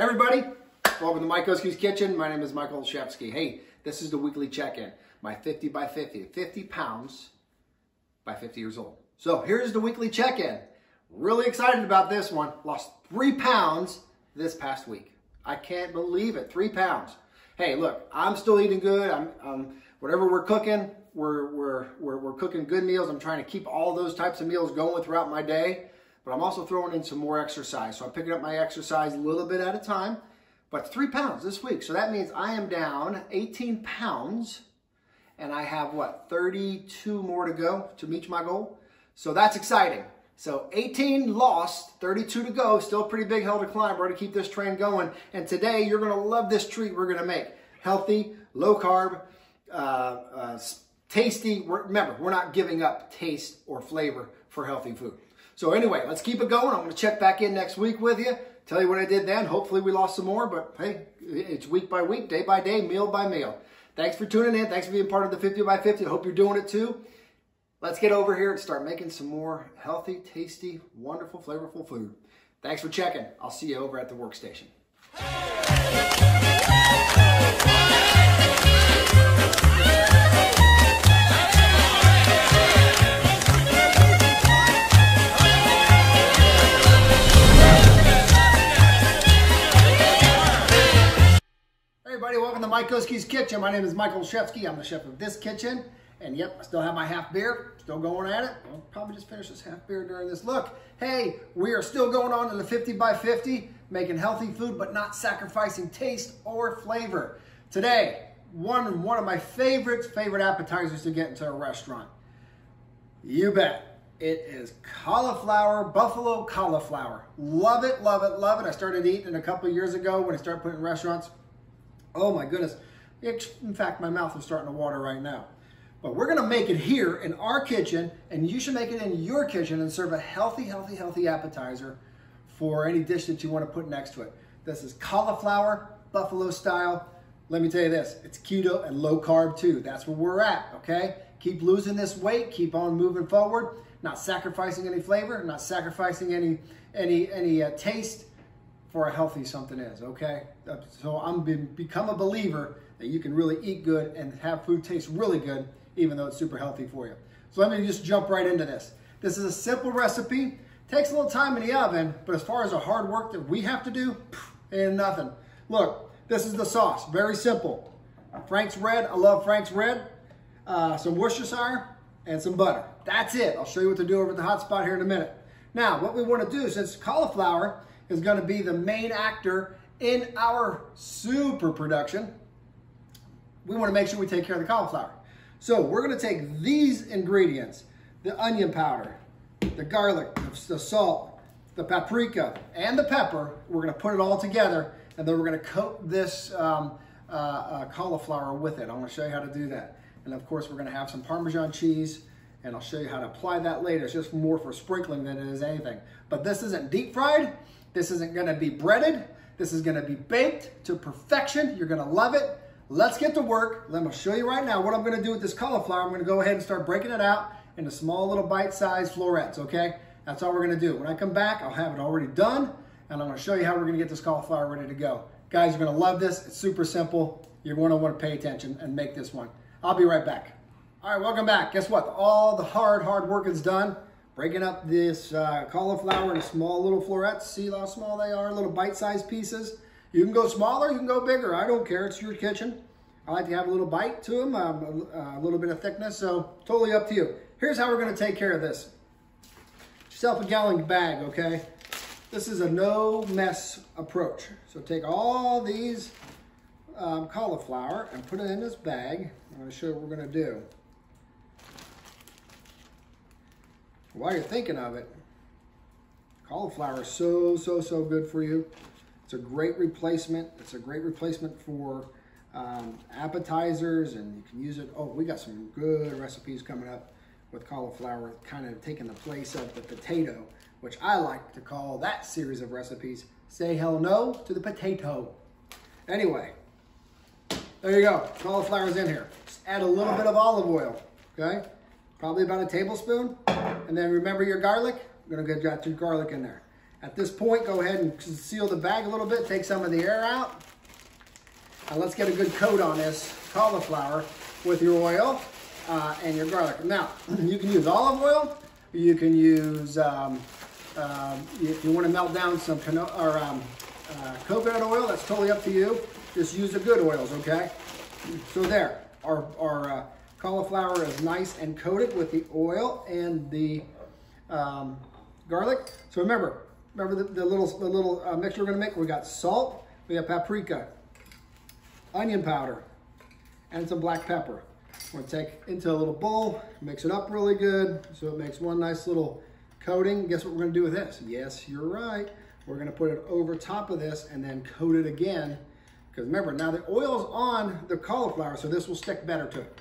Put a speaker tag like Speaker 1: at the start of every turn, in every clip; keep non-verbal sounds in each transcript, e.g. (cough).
Speaker 1: everybody, welcome to Mike Oski's Kitchen. My name is Michael Olszewski. Hey, this is the weekly check-in. My 50 by 50, 50 pounds by 50 years old. So here's the weekly check-in. Really excited about this one. Lost three pounds this past week. I can't believe it, three pounds. Hey, look, I'm still eating good. I'm, um, whatever we're cooking, we're, we're, we're, we're cooking good meals. I'm trying to keep all those types of meals going throughout my day but I'm also throwing in some more exercise. So I'm picking up my exercise a little bit at a time, but three pounds this week. So that means I am down 18 pounds and I have what, 32 more to go to meet my goal. So that's exciting. So 18 lost, 32 to go, still pretty big hill to climb. We're gonna keep this train going. And today you're gonna love this treat we're gonna make. Healthy, low carb, uh, uh, tasty. Remember, we're not giving up taste or flavor for healthy food. So anyway, let's keep it going. I'm going to check back in next week with you, tell you what I did then. Hopefully we lost some more, but hey, it's week by week, day by day, meal by meal. Thanks for tuning in. Thanks for being part of the 50 by 50. I hope you're doing it too. Let's get over here and start making some more healthy, tasty, wonderful, flavorful food. Thanks for checking. I'll see you over at the workstation. Mike Kitchen. My name is Michael Olszewski. I'm the chef of this kitchen. And yep, I still have my half beer. Still going at it. I'll probably just finish this half beer during this look. Hey, we are still going on to the 50 by 50, making healthy food, but not sacrificing taste or flavor. Today, one, one of my favorite, favorite appetizers to get into a restaurant. You bet. It is cauliflower, buffalo cauliflower. Love it, love it, love it. I started eating it a couple years ago when I started putting in restaurants. Oh my goodness. In fact, my mouth is starting to water right now. But we're gonna make it here in our kitchen, and you should make it in your kitchen and serve a healthy, healthy, healthy appetizer for any dish that you wanna put next to it. This is cauliflower, buffalo style. Let me tell you this, it's keto and low carb too. That's where we're at, okay? Keep losing this weight, keep on moving forward, not sacrificing any flavor, not sacrificing any, any, any uh, taste, for a healthy something is, okay? So I'm been, become a believer that you can really eat good and have food taste really good, even though it's super healthy for you. So let me just jump right into this. This is a simple recipe. Takes a little time in the oven, but as far as the hard work that we have to do, ain't nothing. Look, this is the sauce, very simple. Frank's Red, I love Frank's Red. Uh, some Worcestershire and some butter. That's it. I'll show you what to do over at the hot spot here in a minute. Now, what we want to do, since cauliflower is going to be the main actor in our super production, we want to make sure we take care of the cauliflower. So we're going to take these ingredients, the onion powder, the garlic, the salt, the paprika, and the pepper. We're going to put it all together, and then we're going to coat this um, uh, uh, cauliflower with it. I'm going to show you how to do that. And of course, we're going to have some Parmesan cheese, and I'll show you how to apply that later. It's just more for sprinkling than it is anything. But this isn't deep fried. This isn't gonna be breaded. This is gonna be baked to perfection. You're gonna love it. Let's get to work. Let me show you right now what I'm gonna do with this cauliflower. I'm gonna go ahead and start breaking it out into small little bite-sized florets, okay? That's all we're gonna do. When I come back, I'll have it already done, and I'm gonna show you how we're gonna get this cauliflower ready to go. Guys, you're gonna love this. It's super simple. You're gonna wanna pay attention and make this one. I'll be right back. All right, welcome back. Guess what? All the hard, hard work is done breaking up this uh, cauliflower into small little florets. See how small they are, little bite-sized pieces. You can go smaller, you can go bigger. I don't care, it's your kitchen. I like to have a little bite to them, um, a, a, little bit of thickness, so totally up to you. Here's how we're gonna take care of this. Yourself a gallon bag, okay? This is a no mess approach. So take all these um, cauliflower and put it in this bag. I'm gonna show you what we're gonna do. while you're thinking of it, cauliflower is so, so, so good for you. It's a great replacement. It's a great replacement for um, appetizers and you can use it. Oh, we got some good recipes coming up with cauliflower, kind of taking the place of the potato, which I like to call that series of recipes, say hell no to the potato. Anyway, there you go. Cauliflower's in here. Just add a little bit of olive oil, okay? Probably about a tablespoon. And then remember your garlic? I'm gonna go get your garlic in there. At this point, go ahead and seal the bag a little bit, take some of the air out. And let's get a good coat on this cauliflower with your oil uh, and your garlic. Now, (clears throat) you can use olive oil, you can use, um, um, if you want to melt down some or, um, uh, coconut oil, that's totally up to you. Just use the good oils, okay? So there, our, our uh, cauliflower is nice and coated with the oil and the um, garlic. So remember, remember the, the little, the little uh, mixture we're gonna make? We got salt, we have paprika, onion powder, and some black pepper. We're gonna take into a little bowl, mix it up really good, so it makes one nice little coating. Guess what we're gonna do with this? Yes, you're right. We're gonna put it over top of this and then coat it again. Because remember, now the oil's on the cauliflower, so this will stick better to it.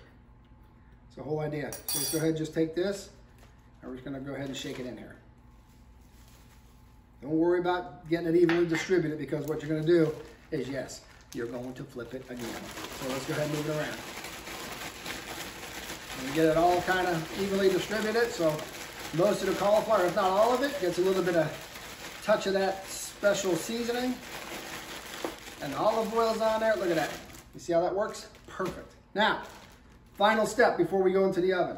Speaker 1: It's the whole idea. So let's go ahead and just take this, and we're just gonna go ahead and shake it in here. Don't worry about getting it evenly distributed because what you're gonna do is, yes, you're going to flip it again. So let's go ahead and move it around. And get it all kind of evenly distributed so most of the cauliflower, if not all of it, gets a little bit of touch of that special seasoning. And olive oil's on there. Look at that. You see how that works? Perfect. Now, final step before we go into the oven.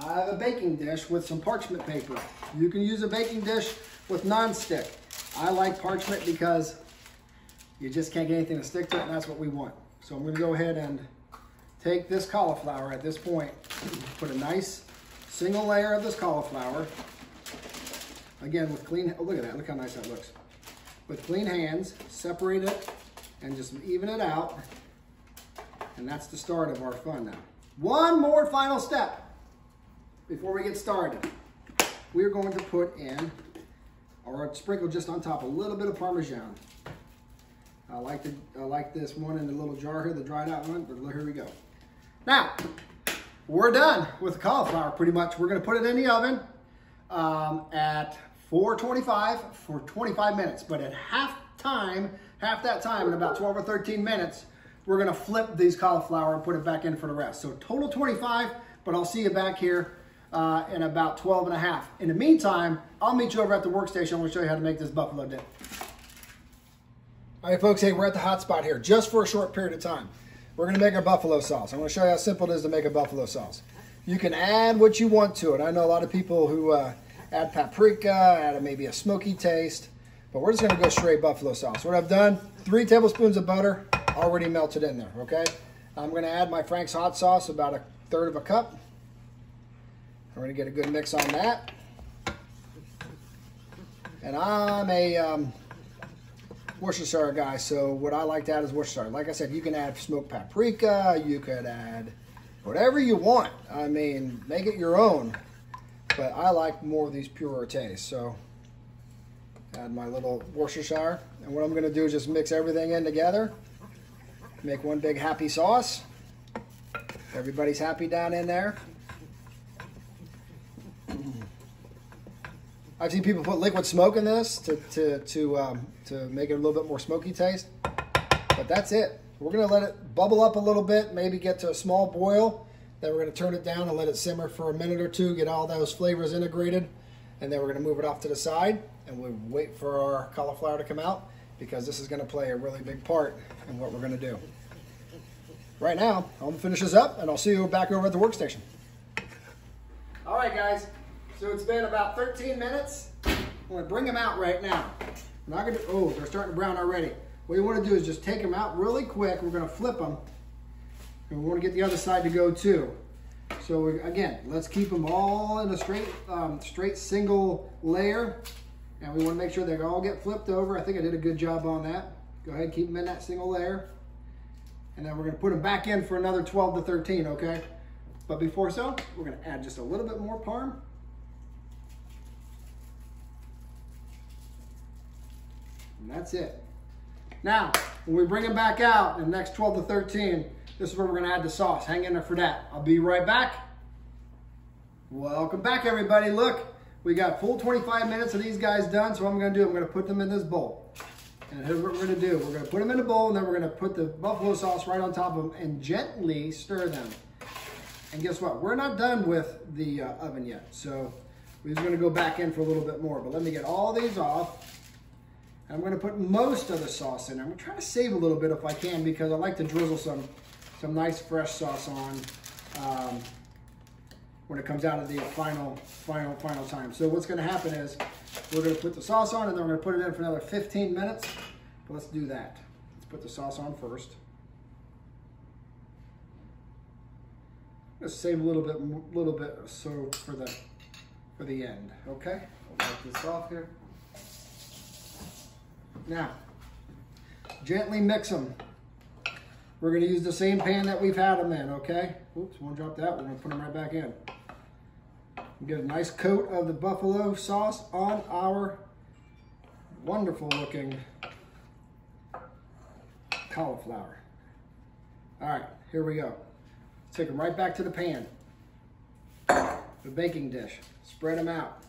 Speaker 1: I have a baking dish with some parchment paper. You can use a baking dish with non-stick. I like parchment because you just can't get anything to stick to it, and that's what we want. So I'm gonna go ahead and take this cauliflower at this point, put a nice single layer of this cauliflower, again with clean, oh look at that, look how nice that looks. With clean hands, separate it and just even it out. And that's the start of our fun now. One more final step before we get started. We're going to put in, or sprinkle just on top, a little bit of Parmesan. I like, the, I like this one in the little jar here, the dried out one, but here we go. Now, we're done with the cauliflower pretty much. We're gonna put it in the oven um, at 425 for 25 minutes. But at half time, half that time, in about 12 or 13 minutes, we're gonna flip these cauliflower and put it back in for the rest. So total 25, but I'll see you back here uh, in about 12 and a half. In the meantime, I'll meet you over at the workstation. I'm gonna show you how to make this buffalo dip. All right, folks, hey, we're at the hot spot here just for a short period of time. We're gonna make our buffalo sauce. I'm gonna show you how simple it is to make a buffalo sauce. You can add what you want to it. I know a lot of people who uh, add paprika, add maybe a smoky taste, but we're just gonna go straight buffalo sauce. What I've done, three tablespoons of butter already melted in there, okay? I'm gonna add my Frank's hot sauce, about a third of a cup. We're gonna get a good mix on that. And I'm a um, Worcestershire guy, so what I like to add is Worcestershire. Like I said, you can add smoked paprika, you could add whatever you want. I mean, make it your own. But I like more of these purer tastes, so add my little Worcestershire. And what I'm gonna do is just mix everything in together, make one big happy sauce. Everybody's happy down in there. I've seen people put liquid smoke in this to, to, to, um, to make it a little bit more smoky taste. But that's it. We're going to let it bubble up a little bit, maybe get to a small boil. Then we're going to turn it down and let it simmer for a minute or two, get all those flavors integrated. And then we're going to move it off to the side and we'll wait for our cauliflower to come out because this is going to play a really big part in what we're going to do. Right now, I'm going to finish this up and I'll see you back over at the workstation. All right, guys. So it's been about 13 minutes. I'm gonna bring them out right now. I'm not gonna, oh, they're starting to brown already. What you wanna do is just take them out really quick. We're gonna flip them. And we wanna get the other side to go too. So we, again, let's keep them all in a straight, um, straight single layer. And we wanna make sure they all get flipped over. I think I did a good job on that. Go ahead, keep them in that single layer. And then we're gonna put them back in for another 12 to 13, okay? But before so, we're gonna add just a little bit more parm. And that's it. Now, when we bring them back out in the next 12 to 13, this is where we're gonna add the sauce. Hang in there for that. I'll be right back. Welcome back, everybody. Look, we got full 25 minutes of these guys done, so what I'm gonna do, I'm gonna put them in this bowl. And here's what we're gonna do. We're gonna put them in a bowl, and then we're gonna put the buffalo sauce right on top of them and gently stir them. And guess what? We're not done with the uh, oven yet. So We're just gonna go back in for a little bit more, but let me get all these off. I'm gonna put most of the sauce in. I'm gonna try to save a little bit if I can because I like to drizzle some, some nice fresh sauce on um, when it comes out of the final, final, final time. So what's gonna happen is we're gonna put the sauce on and then we're gonna put it in for another 15 minutes. But let's do that. Let's put the sauce on first. Just save a little bit, little bit so for the for the end. Okay, I'll wipe this off here. Now, gently mix them. We're gonna use the same pan that we've had them in. Okay. Oops, one drop that. We're gonna put them right back in. Get a nice coat of the buffalo sauce on our wonderful looking cauliflower. All right, here we go. Take them right back to the pan. The baking dish. Spread them out.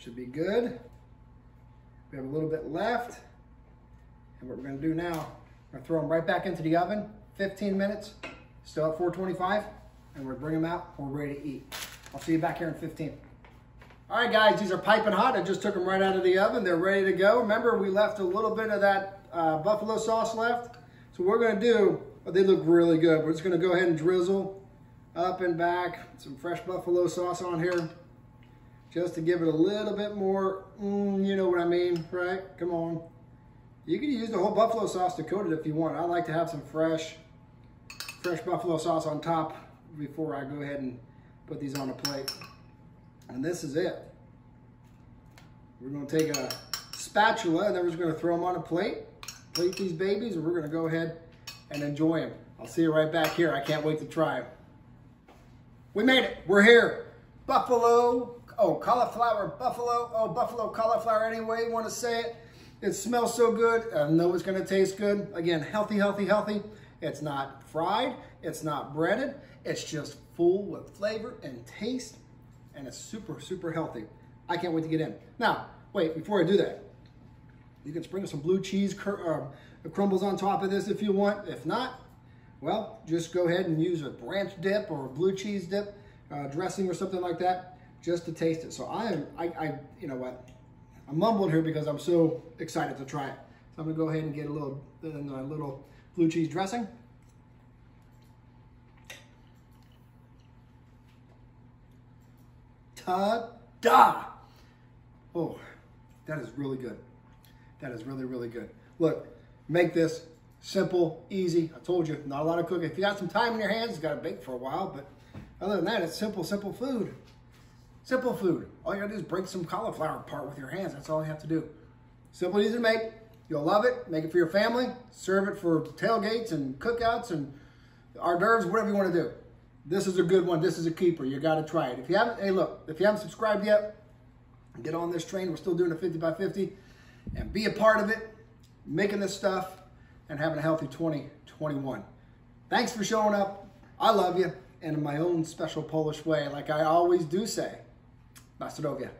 Speaker 1: Should be good. We have a little bit left. And what we're gonna do now, we're gonna throw them right back into the oven, 15 minutes, still at 425, and we're bring them out, we're ready to eat. I'll see you back here in 15. All right, guys, these are piping hot. I just took them right out of the oven. They're ready to go. Remember, we left a little bit of that uh, buffalo sauce left. So we're gonna do, oh, they look really good. We're just gonna go ahead and drizzle up and back, some fresh buffalo sauce on here, just to give it a little bit more, mm, you know what I mean, right? Come on. You can use the whole buffalo sauce to coat it if you want. I like to have some fresh, fresh buffalo sauce on top before I go ahead and put these on a plate. And this is it. We're gonna take a spatula and then we're just gonna throw them on a plate, plate these babies, and we're gonna go ahead and enjoy them. I'll see you right back here. I can't wait to try them. We made it, we're here. Buffalo, oh, cauliflower, buffalo, oh, buffalo cauliflower, anyway you wanna say it. It smells so good. I know it's gonna taste good. Again, healthy, healthy, healthy. It's not fried, it's not breaded. It's just full with flavor and taste, and it's super, super healthy. I can't wait to get in. Now, wait, before I do that, you can sprinkle some blue cheese uh, crumbles on top of this if you want. If not, well, just go ahead and use a ranch dip or a blue cheese dip uh, dressing or something like that just to taste it. So I am, I, I, you know what, I'm mumbling here because I'm so excited to try it. So I'm gonna go ahead and get a little, a uh, little blue cheese dressing. Ta-da! Oh, that is really good. That is really, really good. Look, make this simple, easy. I told you, not a lot of cooking. If you got some time in your hands, you got to bake for a while, but other than that, it's simple, simple food. Simple food. All you gotta do is break some cauliflower apart with your hands. That's all you have to do. Simple, easy to make. You'll love it. Make it for your family. Serve it for tailgates and cookouts and hors d'oeuvres, whatever you want to do. This is a good one. This is a keeper. You got to try it. If you haven't, hey, look, if you haven't subscribed yet, get on this train. We're still doing a 50 by 50 and be a part of it, making this stuff and having a healthy 2021. Thanks for showing up. I love you. And in my own special Polish way, like I always do say, Basta droga.